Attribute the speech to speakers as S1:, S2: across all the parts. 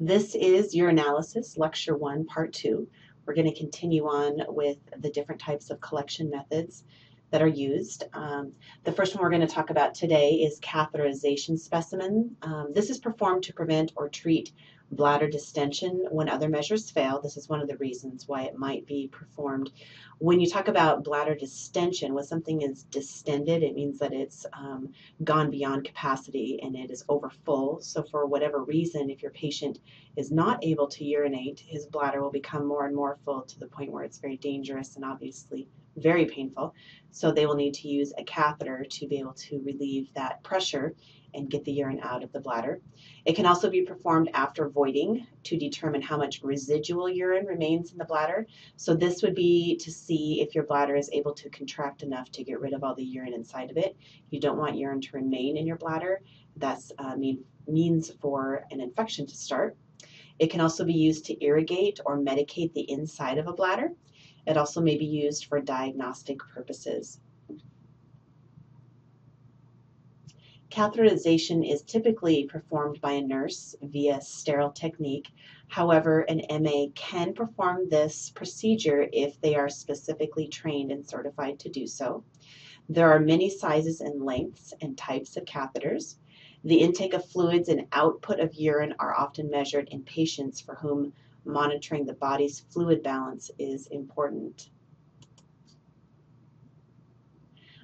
S1: This is urinalysis, lecture one, part two. We're going to continue on with the different types of collection methods that are used. Um, the first one we're going to talk about today is catheterization specimen. Um, this is performed to prevent or treat bladder distension when other measures fail. This is one of the reasons why it might be performed. When you talk about bladder distension, when something is distended, it means that it's um, gone beyond capacity and it is over full. So for whatever reason, if your patient is not able to urinate, his bladder will become more and more full to the point where it's very dangerous and obviously very painful. So they will need to use a catheter to be able to relieve that pressure and get the urine out of the bladder. It can also be performed after voiding to determine how much residual urine remains in the bladder. So this would be to see if your bladder is able to contract enough to get rid of all the urine inside of it. You don't want urine to remain in your bladder. That's uh, mean, means for an infection to start. It can also be used to irrigate or medicate the inside of a bladder. It also may be used for diagnostic purposes. Catheterization is typically performed by a nurse via sterile technique. However, an MA can perform this procedure if they are specifically trained and certified to do so. There are many sizes and lengths and types of catheters. The intake of fluids and output of urine are often measured in patients for whom monitoring the body's fluid balance is important.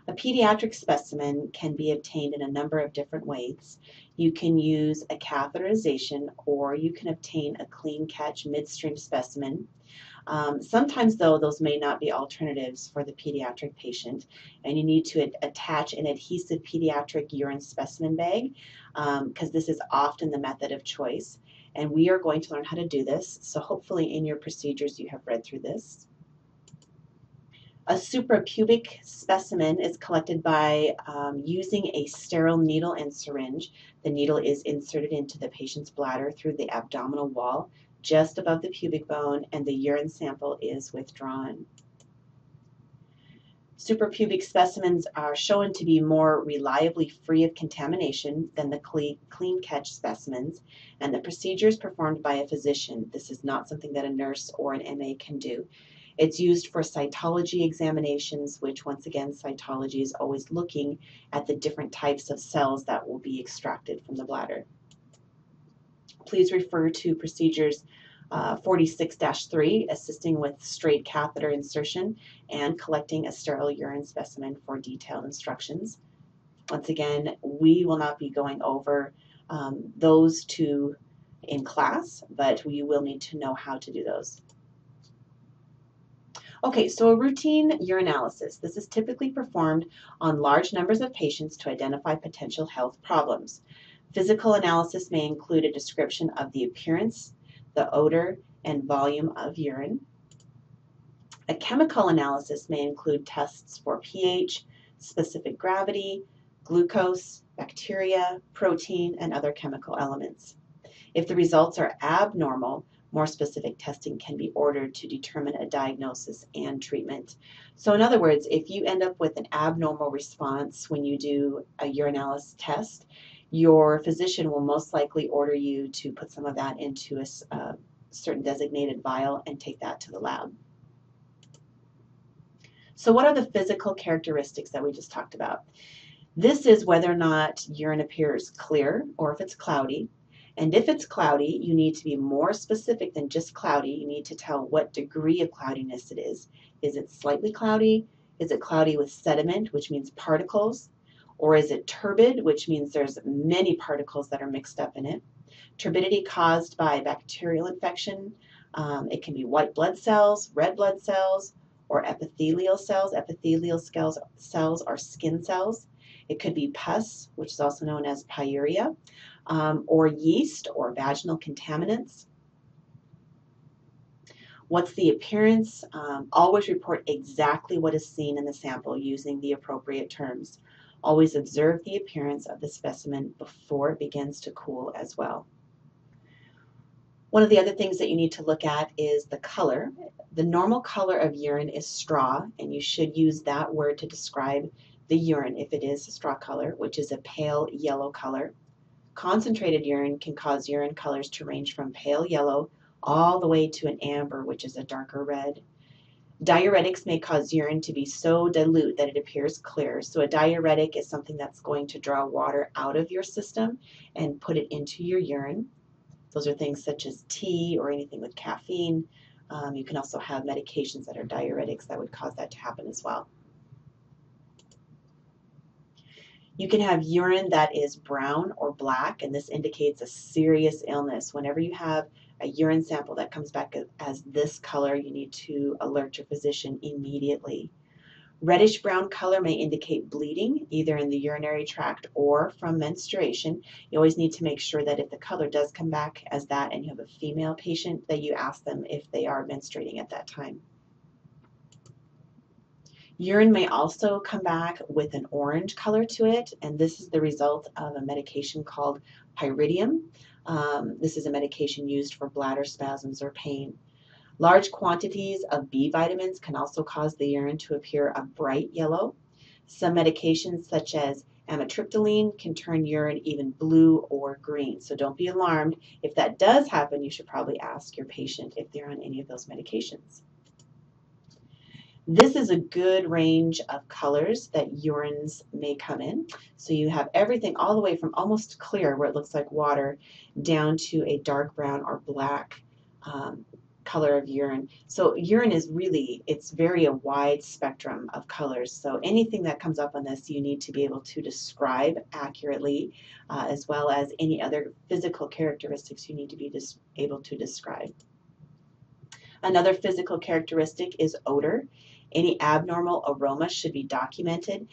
S1: A pediatric specimen can be obtained in a number of different ways. You can use a catheterization or you can obtain a clean catch midstream specimen. Um, sometimes, though, those may not be alternatives for the pediatric patient, and you need to attach an adhesive pediatric urine specimen bag because um, this is often the method of choice. And we are going to learn how to do this, so hopefully in your procedures you have read through this. A suprapubic specimen is collected by um, using a sterile needle and syringe. The needle is inserted into the patient's bladder through the abdominal wall just above the pubic bone and the urine sample is withdrawn. Suprapubic specimens are shown to be more reliably free of contamination than the clean catch specimens, and the procedure is performed by a physician. This is not something that a nurse or an MA can do. It's used for cytology examinations, which once again, cytology is always looking at the different types of cells that will be extracted from the bladder. Please refer to procedures 46-3, uh, assisting with straight catheter insertion and collecting a sterile urine specimen for detailed instructions. Once again, we will not be going over um, those two in class, but we will need to know how to do those. Okay, so a routine urinalysis. This is typically performed on large numbers of patients to identify potential health problems. Physical analysis may include a description of the appearance, the odor, and volume of urine. A chemical analysis may include tests for pH, specific gravity, glucose, bacteria, protein, and other chemical elements. If the results are abnormal, more specific testing can be ordered to determine a diagnosis and treatment. So in other words, if you end up with an abnormal response when you do a urinalysis test, your physician will most likely order you to put some of that into a uh, certain designated vial and take that to the lab. So what are the physical characteristics that we just talked about? This is whether or not urine appears clear or if it's cloudy. And if it's cloudy, you need to be more specific than just cloudy. You need to tell what degree of cloudiness it is. Is it slightly cloudy? Is it cloudy with sediment, which means particles? Or is it turbid, which means there's many particles that are mixed up in it? Turbidity caused by bacterial infection. Um, it can be white blood cells, red blood cells, or epithelial cells. Epithelial cells, cells are skin cells. It could be pus, which is also known as pyuria um, or yeast or vaginal contaminants. What's the appearance? Um, always report exactly what is seen in the sample using the appropriate terms. Always observe the appearance of the specimen before it begins to cool as well. One of the other things that you need to look at is the color. The normal color of urine is straw, and you should use that word to describe the urine if it is straw color, which is a pale yellow color. Concentrated urine can cause urine colors to range from pale yellow all the way to an amber, which is a darker red. Diuretics may cause urine to be so dilute that it appears clear. So a diuretic is something that's going to draw water out of your system and put it into your urine. Those are things such as tea or anything with caffeine. Um, you can also have medications that are diuretics that would cause that to happen as well. You can have urine that is brown or black, and this indicates a serious illness. Whenever you have a urine sample that comes back as this color, you need to alert your physician immediately. Reddish brown color may indicate bleeding, either in the urinary tract or from menstruation. You always need to make sure that if the color does come back as that and you have a female patient, that you ask them if they are menstruating at that time. Urine may also come back with an orange color to it, and this is the result of a medication called pyridium. Um, this is a medication used for bladder spasms or pain. Large quantities of B vitamins can also cause the urine to appear a bright yellow. Some medications, such as amitriptyline, can turn urine even blue or green. So don't be alarmed. If that does happen, you should probably ask your patient if they're on any of those medications. This is a good range of colors that urines may come in. So you have everything all the way from almost clear, where it looks like water, down to a dark brown or black um, color of urine. So urine is really, it's very a wide spectrum of colors. So anything that comes up on this, you need to be able to describe accurately, uh, as well as any other physical characteristics you need to be able to describe. Another physical characteristic is odor. Any abnormal aroma should be documented.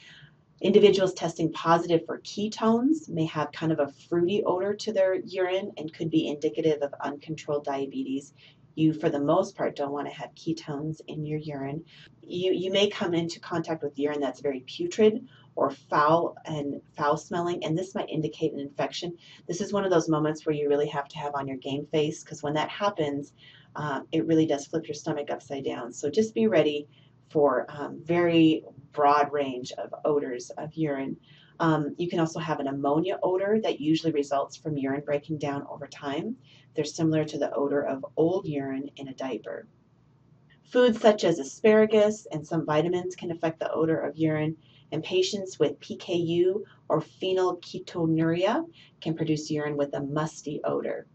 S1: Individuals testing positive for ketones may have kind of a fruity odor to their urine and could be indicative of uncontrolled diabetes. You, for the most part, don't want to have ketones in your urine. You, you may come into contact with urine that's very putrid or foul and foul smelling, and this might indicate an infection. This is one of those moments where you really have to have on your game face because when that happens, um, it really does flip your stomach upside down. So just be ready for um, very broad range of odors of urine. Um, you can also have an ammonia odor that usually results from urine breaking down over time. They're similar to the odor of old urine in a diaper. Foods such as asparagus and some vitamins can affect the odor of urine, and patients with PKU or phenylketonuria can produce urine with a musty odor.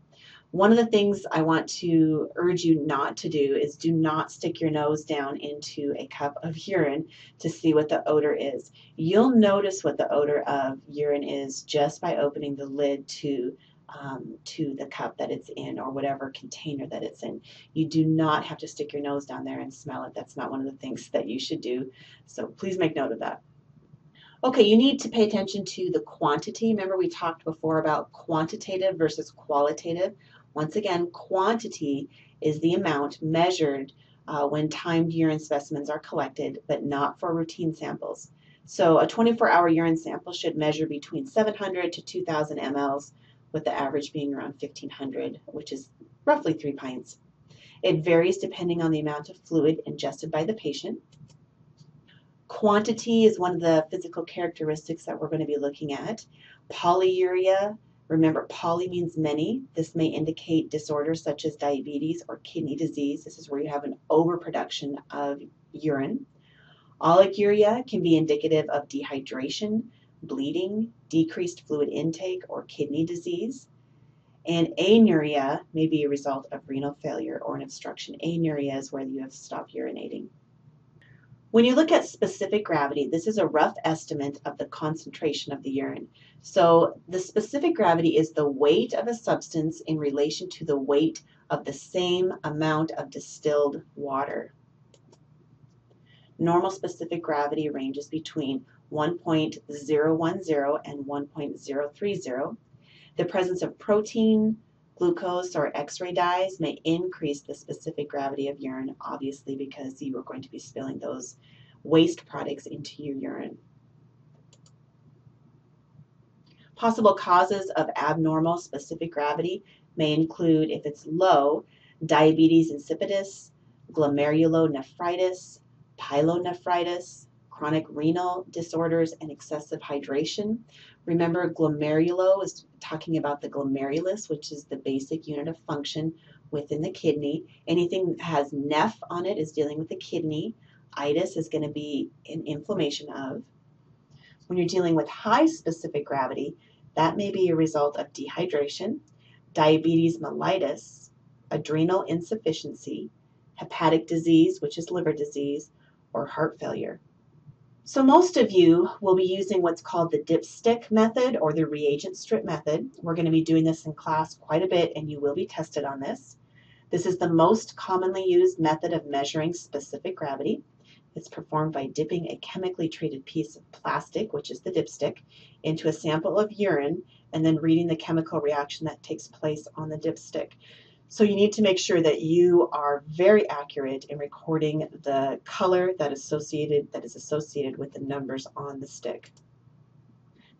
S1: One of the things I want to urge you not to do is do not stick your nose down into a cup of urine to see what the odor is. You'll notice what the odor of urine is just by opening the lid to um, to the cup that it's in or whatever container that it's in. You do not have to stick your nose down there and smell it. That's not one of the things that you should do. So please make note of that. Okay, you need to pay attention to the quantity. Remember we talked before about quantitative versus qualitative. Once again, quantity is the amount measured uh, when timed urine specimens are collected, but not for routine samples. So a 24-hour urine sample should measure between 700 to 2,000 mLs, with the average being around 1,500, which is roughly three pints. It varies depending on the amount of fluid ingested by the patient. Quantity is one of the physical characteristics that we're going to be looking at. Polyuria Remember, poly means many. This may indicate disorders such as diabetes or kidney disease. This is where you have an overproduction of urine. Oliguria can be indicative of dehydration, bleeding, decreased fluid intake, or kidney disease. And anuria may be a result of renal failure or an obstruction. Anuria is where you have stopped urinating. When you look at specific gravity, this is a rough estimate of the concentration of the urine. So the specific gravity is the weight of a substance in relation to the weight of the same amount of distilled water. Normal specific gravity ranges between 1.010 and 1.030. The presence of protein, Glucose or X-ray dyes may increase the specific gravity of urine, obviously because you are going to be spilling those waste products into your urine. Possible causes of abnormal specific gravity may include, if it's low, diabetes insipidus, glomerulonephritis, pyelonephritis, chronic renal disorders, and excessive hydration. Remember, glomerulo is talking about the glomerulus, which is the basic unit of function within the kidney. Anything that has neph on it is dealing with the kidney. Itis is going to be an inflammation of. When you're dealing with high specific gravity, that may be a result of dehydration, diabetes mellitus, adrenal insufficiency, hepatic disease, which is liver disease, or heart failure. So most of you will be using what's called the dipstick method or the reagent strip method. We're going to be doing this in class quite a bit and you will be tested on this. This is the most commonly used method of measuring specific gravity. It's performed by dipping a chemically treated piece of plastic, which is the dipstick, into a sample of urine and then reading the chemical reaction that takes place on the dipstick. So you need to make sure that you are very accurate in recording the color that associated that is associated with the numbers on the stick.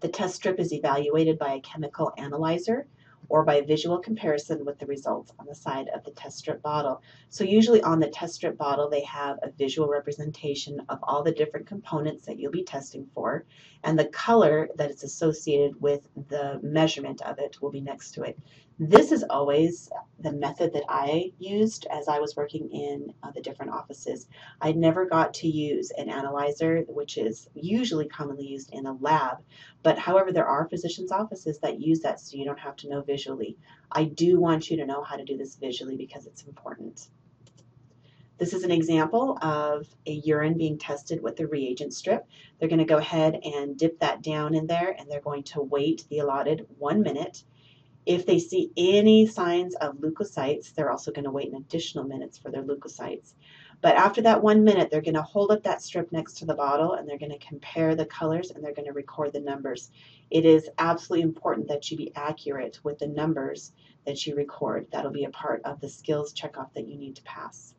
S1: The test strip is evaluated by a chemical analyzer or by visual comparison with the results on the side of the test strip bottle. So usually on the test strip bottle they have a visual representation of all the different components that you'll be testing for and the color that is associated with the measurement of it will be next to it. This is always the method that I used as I was working in uh, the different offices. I never got to use an analyzer, which is usually commonly used in a lab. But however, there are physicians' offices that use that so you don't have to know visually. I do want you to know how to do this visually because it's important. This is an example of a urine being tested with the reagent strip. They're going to go ahead and dip that down in there and they're going to wait the allotted one minute if they see any signs of leukocytes, they're also going to wait an additional minutes for their leukocytes. But after that one minute, they're going to hold up that strip next to the bottle and they're going to compare the colors and they're going to record the numbers. It is absolutely important that you be accurate with the numbers that you record. That'll be a part of the skills checkoff that you need to pass.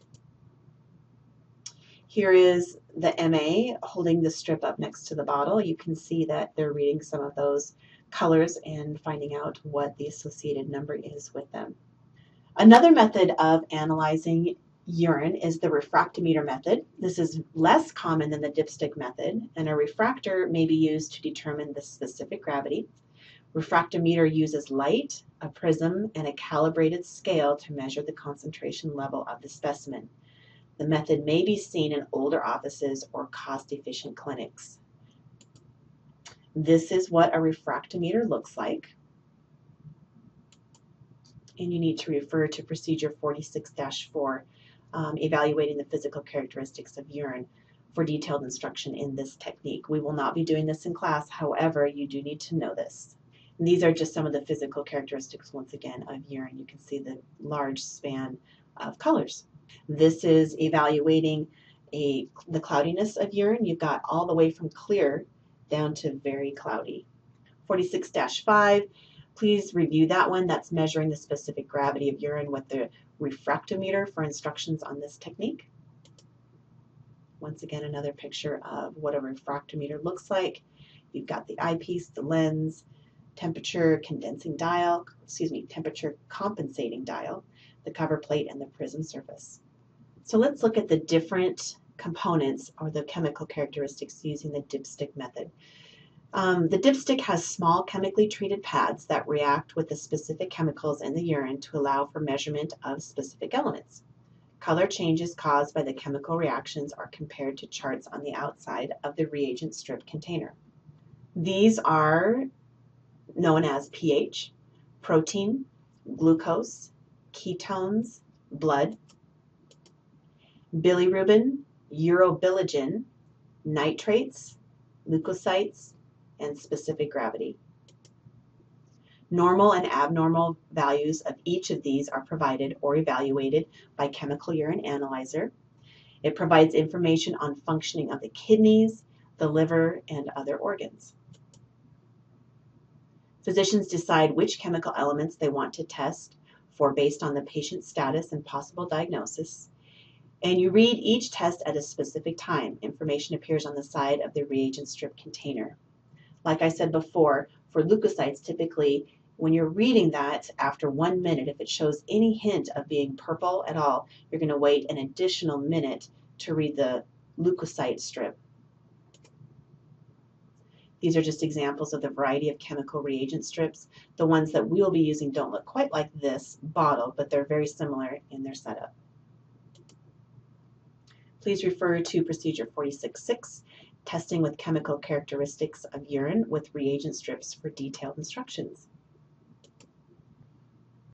S1: Here is the MA holding the strip up next to the bottle. You can see that they're reading some of those colors and finding out what the associated number is with them. Another method of analyzing urine is the refractometer method. This is less common than the dipstick method, and a refractor may be used to determine the specific gravity. Refractometer uses light, a prism, and a calibrated scale to measure the concentration level of the specimen. The method may be seen in older offices or cost-efficient clinics. This is what a refractometer looks like. And you need to refer to procedure 46-4, um, evaluating the physical characteristics of urine for detailed instruction in this technique. We will not be doing this in class, however, you do need to know this. And these are just some of the physical characteristics, once again, of urine. You can see the large span of colors. This is evaluating a, the cloudiness of urine. You've got all the way from clear down to very cloudy. 46-5, please review that one. That's measuring the specific gravity of urine with the refractometer for instructions on this technique. Once again, another picture of what a refractometer looks like. You've got the eyepiece, the lens, temperature condensing dial, excuse me, temperature compensating dial, the cover plate, and the prism surface. So let's look at the different components or the chemical characteristics using the dipstick method. Um, the dipstick has small chemically treated pads that react with the specific chemicals in the urine to allow for measurement of specific elements. Color changes caused by the chemical reactions are compared to charts on the outside of the reagent strip container. These are known as pH, protein, glucose, ketones, blood, bilirubin, urobilinogen, nitrates, leukocytes, and specific gravity. Normal and abnormal values of each of these are provided or evaluated by chemical urine analyzer. It provides information on functioning of the kidneys, the liver, and other organs. Physicians decide which chemical elements they want to test for based on the patient's status and possible diagnosis. And you read each test at a specific time. Information appears on the side of the reagent strip container. Like I said before, for leukocytes, typically when you're reading that after one minute, if it shows any hint of being purple at all, you're going to wait an additional minute to read the leukocyte strip. These are just examples of the variety of chemical reagent strips. The ones that we'll be using don't look quite like this bottle, but they're very similar in their setup. Please refer to Procedure 46.6, Testing with Chemical Characteristics of Urine with Reagent Strips for detailed instructions.